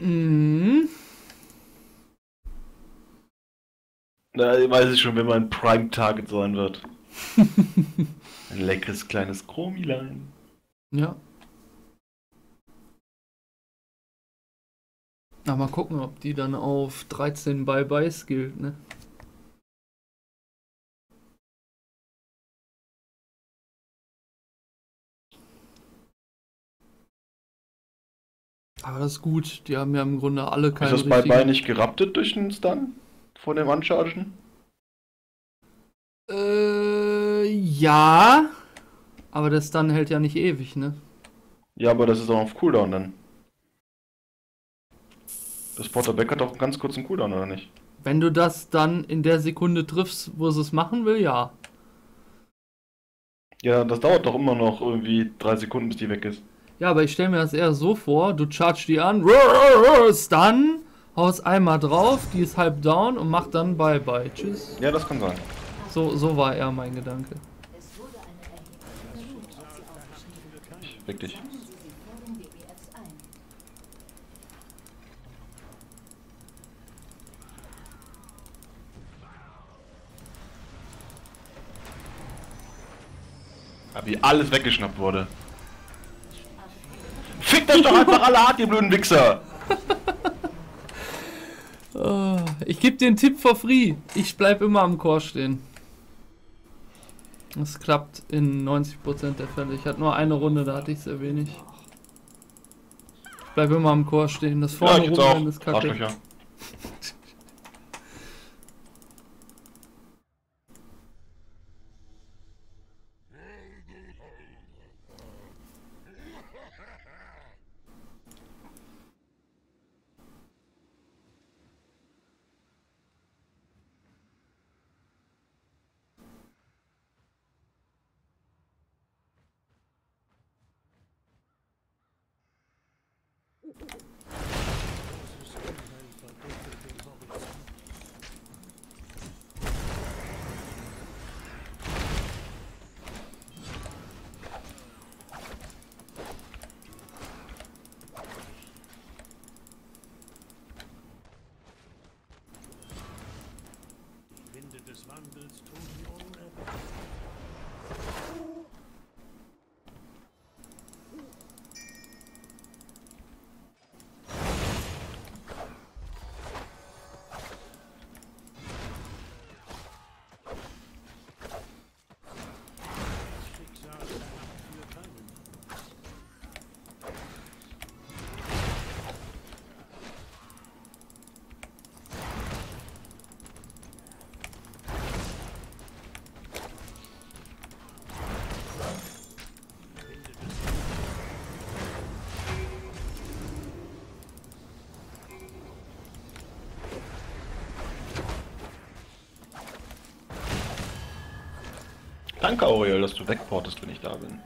Mhm. Da weiß ich schon, wenn mein Prime-Target sein wird. Ein leckeres kleines Chromilein. Ja. Na, mal gucken, ob die dann auf 13 Bye-Byes gilt, ne? Aber das ist gut, die haben ja im Grunde alle keine Ist das bei Bye nicht geraptet durch den Stun? Von dem Unchargen? Äh, ja. Aber der Stun hält ja nicht ewig, ne? Ja, aber das ist auch auf Cooldown dann. Das Porterback hat auch einen ganz kurzen Cooldown, oder nicht? Wenn du das dann in der Sekunde triffst, wo es es machen will, ja. Ja, das dauert doch immer noch irgendwie drei Sekunden, bis die weg ist. Ja, aber ich stelle mir das eher so vor, du charge die an, stun, haust einmal drauf, die ist halb down und macht dann Bye-Bye. Tschüss. Ja, das kann sein. So, so war eher mein Gedanke. Fick dich. Wie alles weggeschnappt wurde. Fickt euch doch einfach alle hart, ihr blöden Wichser! Oh, ich gebe dir einen Tipp for free. Ich bleib immer am Chor stehen. Das klappt in 90% der Fälle. Ich hatte nur eine Runde, da hatte ich sehr wenig. Ich bleib immer am Chor stehen. Das vorne ja, ist kacke. Arschlöcher. Danke, Aurel, dass du wegportest, wenn ich da bin.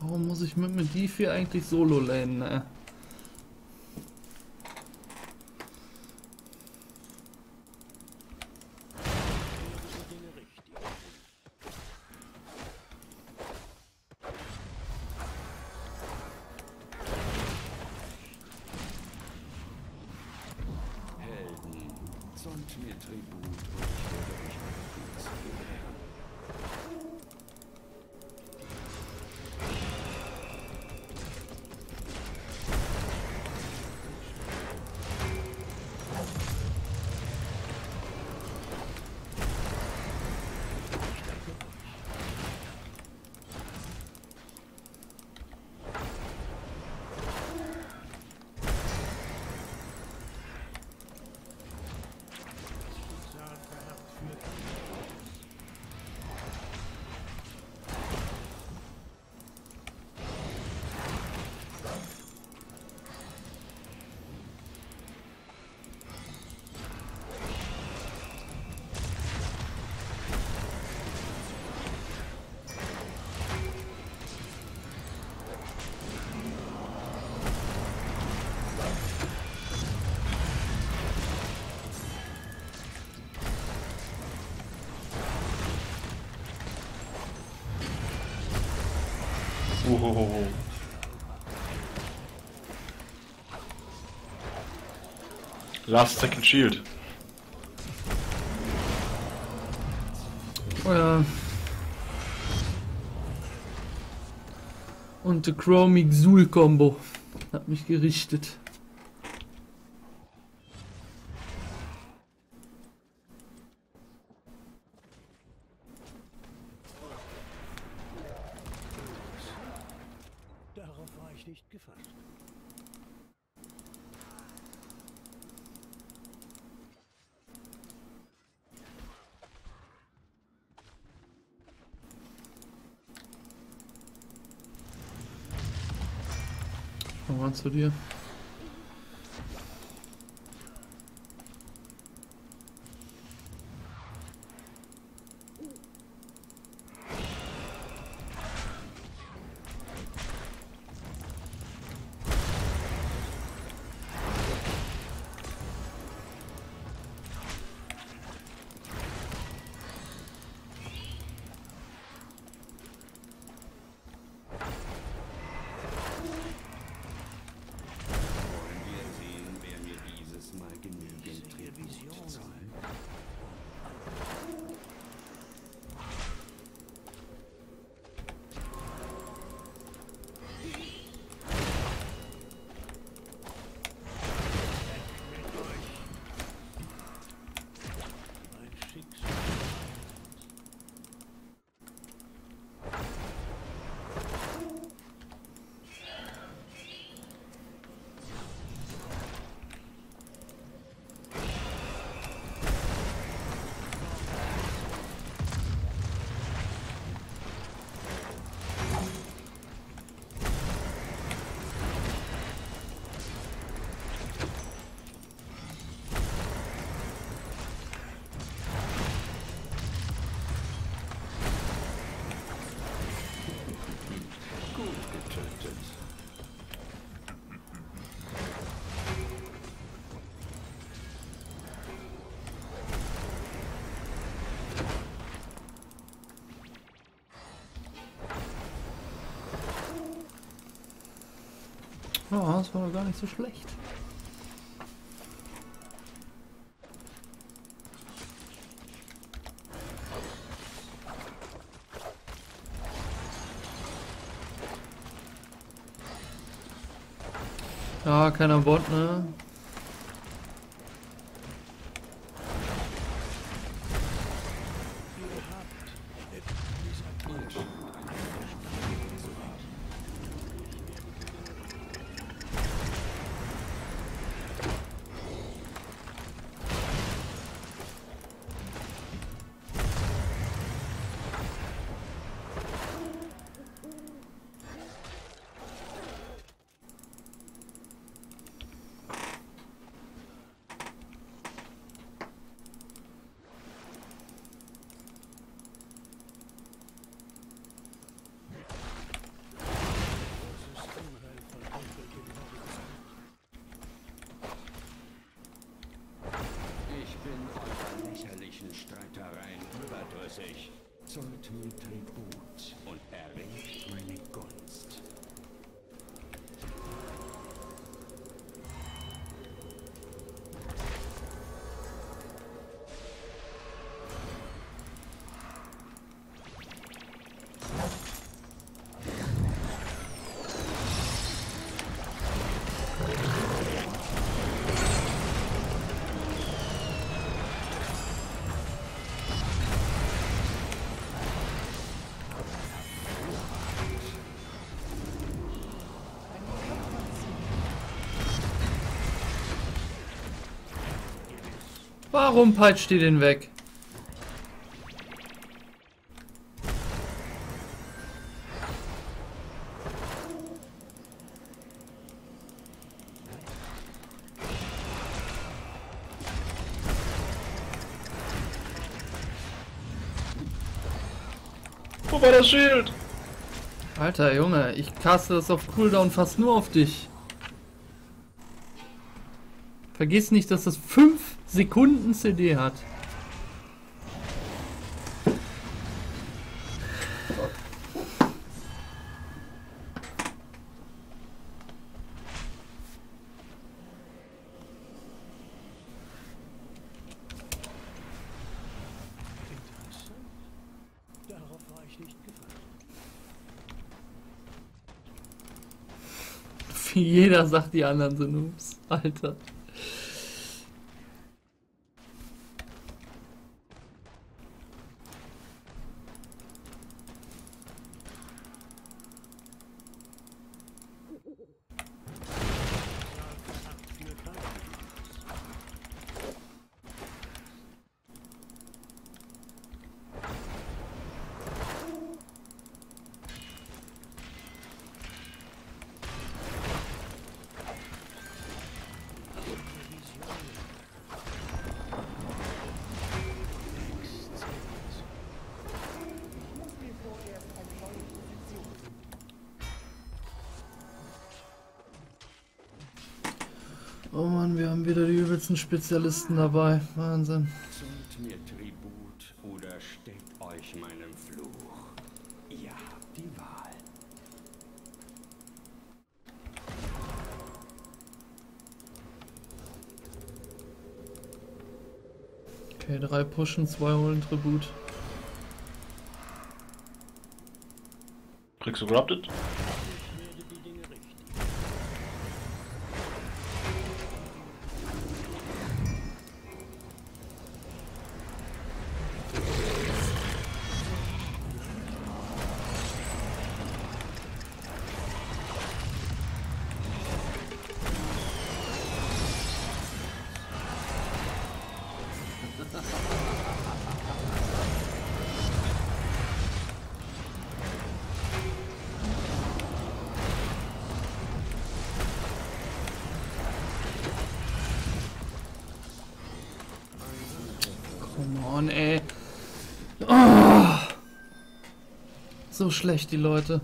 Warum muss ich mit mir die vier eigentlich solo lanen, ne? Uhohoho. Last second shield. Oh ja. Und der Chromie Xul Combo hat mich gerichtet. Darauf war ich nicht gefasst. Schau mal zu dir. Ja, das war doch gar nicht so schlecht. Ja, keiner Bot, ne? solitude Warum peitscht ihr den weg? Wo war das Schild? Alter Junge, ich caste das auf Cooldown fast nur auf dich. Vergiss nicht, dass das 5 Sekunden CD hat. Jeder sagt, die anderen sind Noobs. Alter. Oh Mann, wir haben wieder die übelsten Spezialisten dabei. Wahnsinn. Zollt mir Tribut oder steckt euch meinem Fluch. Ihr habt die Wahl. Okay, drei pushen, zwei holen Tribut. Kriegst du Corrupted? On, ey. Oh. So schlecht, die Leute.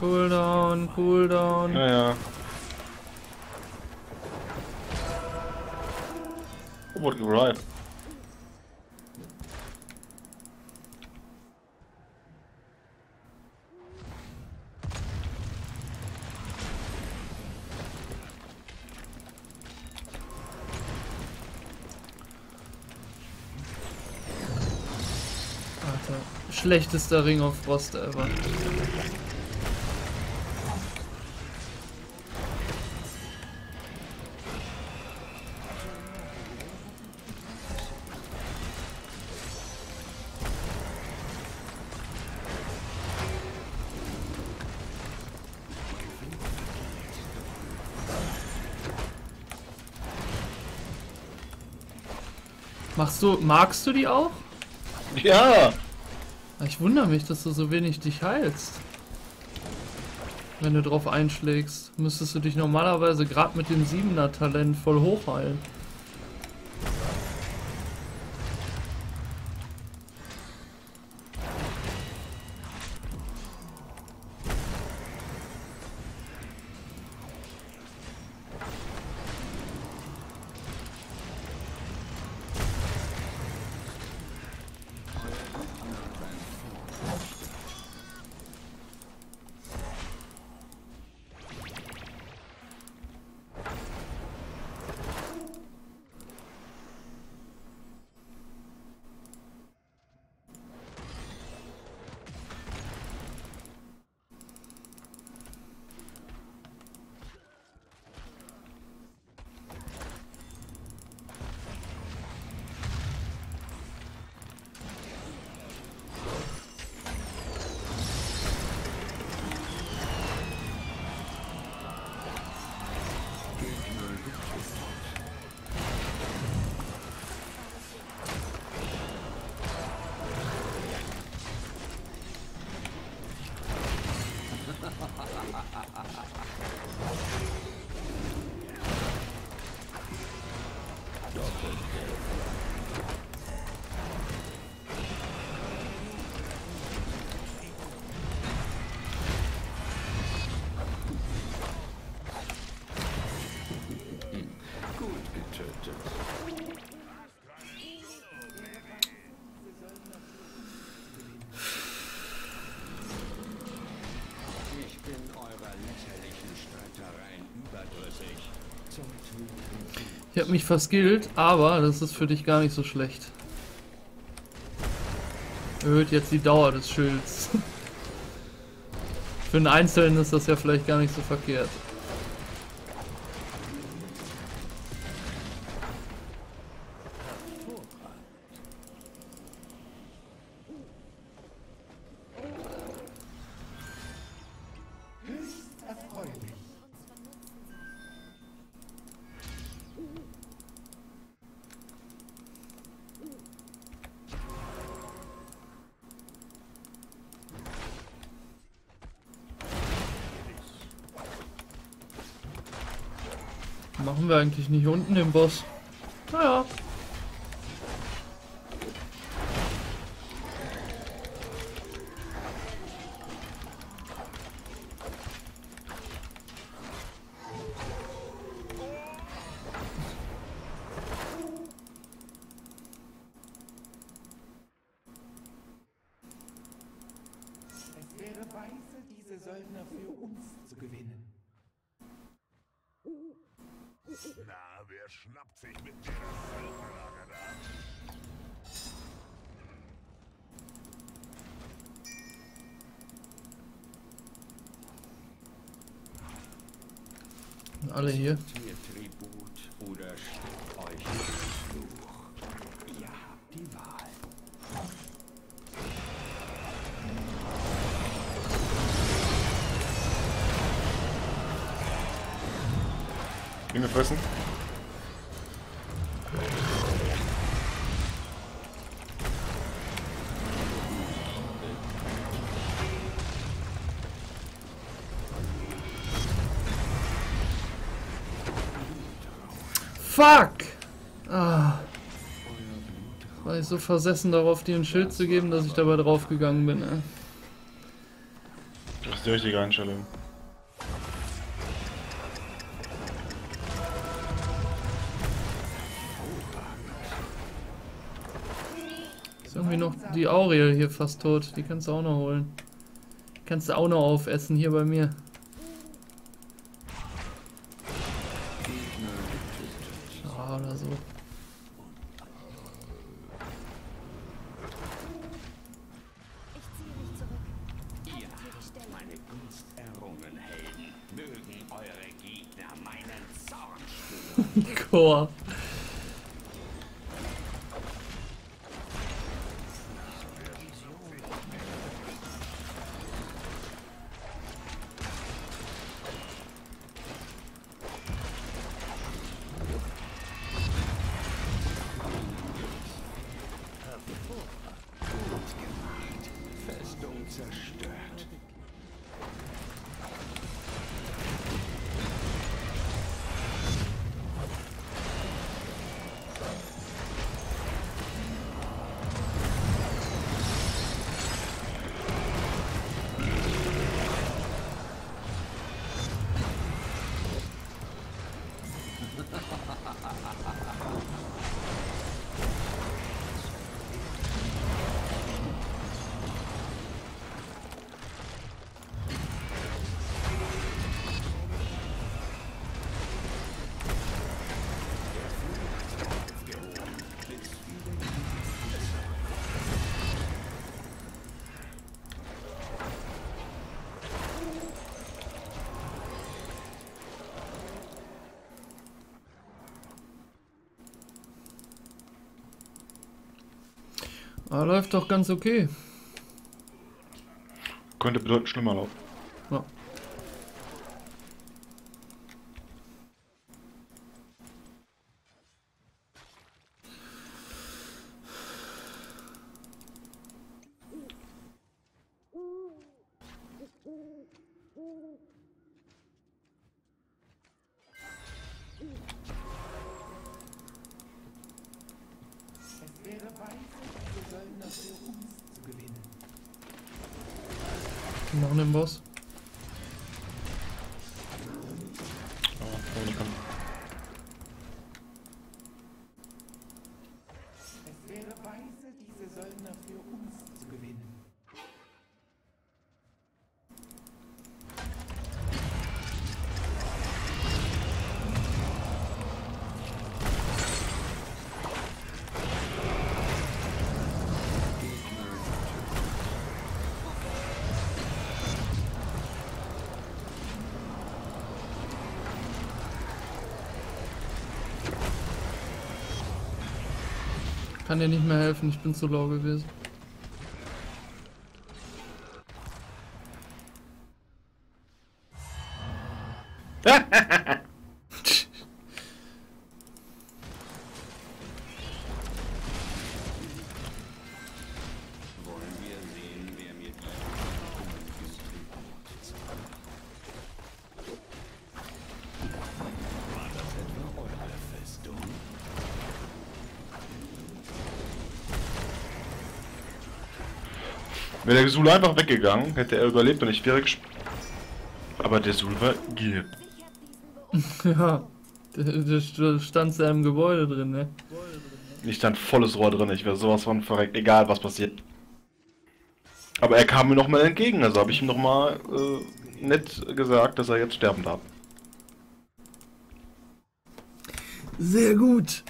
Cooldown, Cooldown. Ja, ja. Oh, gerived. Alter, schlechtester Ring of Frost ever. Du, magst du die auch? Ja! Ich wundere mich, dass du so wenig dich heilst. Wenn du drauf einschlägst, müsstest du dich normalerweise gerade mit dem 7er Talent voll hochheilen. Yeah. Ich habe mich verskillt, aber das ist für dich gar nicht so schlecht. Erhöht jetzt die Dauer des Schilds. Für einen Einzelnen ist das ja vielleicht gar nicht so verkehrt. Eigentlich nicht unten den Boss? Naja. Weise, diese Söldner für uns zu gewinnen. Die Wahl. Bin gefressen. Fuck! Ah. War ich so versessen darauf, dir ein Schild zu geben, dass ich dabei draufgegangen bin. Ey. Das ist die richtige Einstellung. Ist irgendwie noch die Aurel hier fast tot. Die kannst du auch noch holen. Die kannst du auch noch aufessen hier bei mir. cool. Ah, läuft doch ganz okay. Könnte bedeutend schlimmer laufen. Machen den Boss. Kann dir nicht mehr helfen, ich bin zu low gewesen. Wäre der Sul einfach weggegangen, hätte er überlebt und ich wäre Aber der Sul war Boden. Ja, der, der stand ja im Gebäude drin, ne? Ich stand volles Rohr drin, ich wäre sowas von verreckt, egal was passiert. Aber er kam mir noch mal entgegen, also habe ich ihm noch mal äh, nett gesagt, dass er jetzt sterben darf. Sehr gut.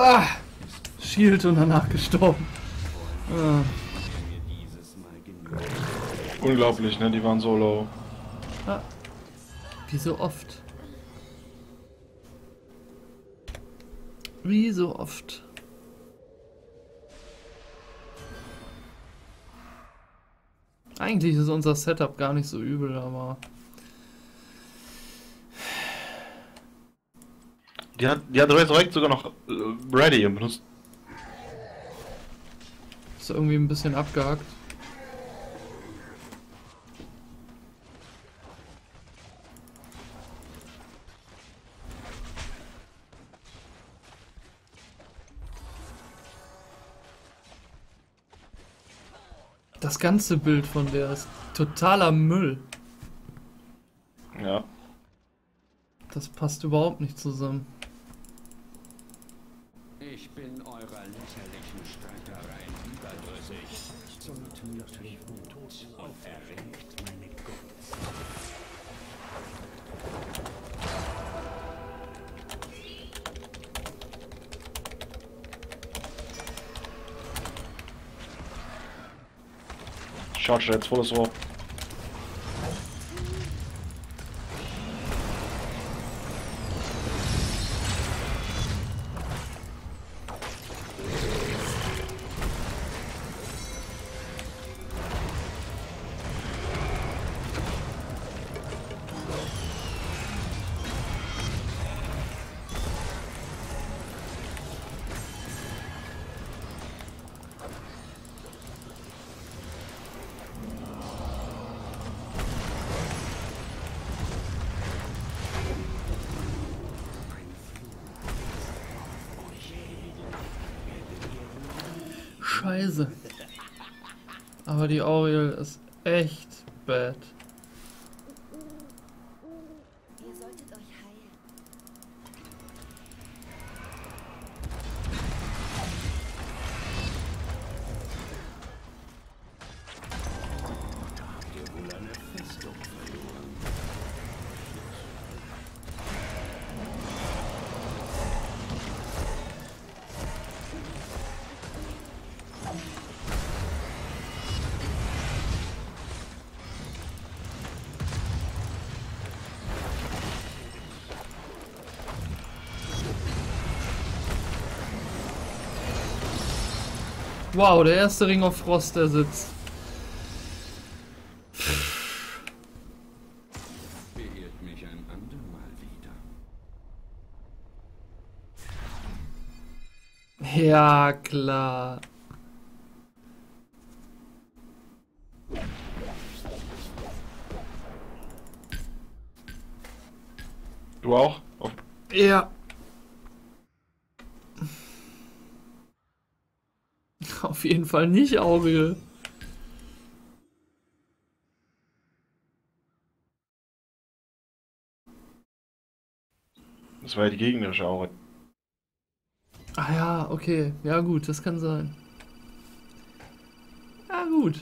Ah! Shield und danach gestorben. Ah. Unglaublich, ne? Die waren so low. ah. Wie so oft. Wie so oft. Eigentlich ist unser Setup gar nicht so übel, aber Die hat, die hat Resurrect sogar noch äh, ready und benutzt. ist irgendwie ein bisschen abgehackt. Das ganze Bild von der ist totaler Müll. Ja. Das passt überhaupt nicht zusammen. Ich bin eurer lächerlichen Streitereien überdrüssig. Zollt mir Tribut und erringt meine Gunst. Charge jetzt volles Rohr. Scheiße. Aber die Auriel ist echt bad. Wow, der erste Ring auf Frost, der sitzt. Ja, klar. Du auch? Oh. Ja. Auf jeden Fall nicht, Auge. Das war ja die gegnerische Aura. Ah ja, okay. Ja gut, das kann sein. Ja gut.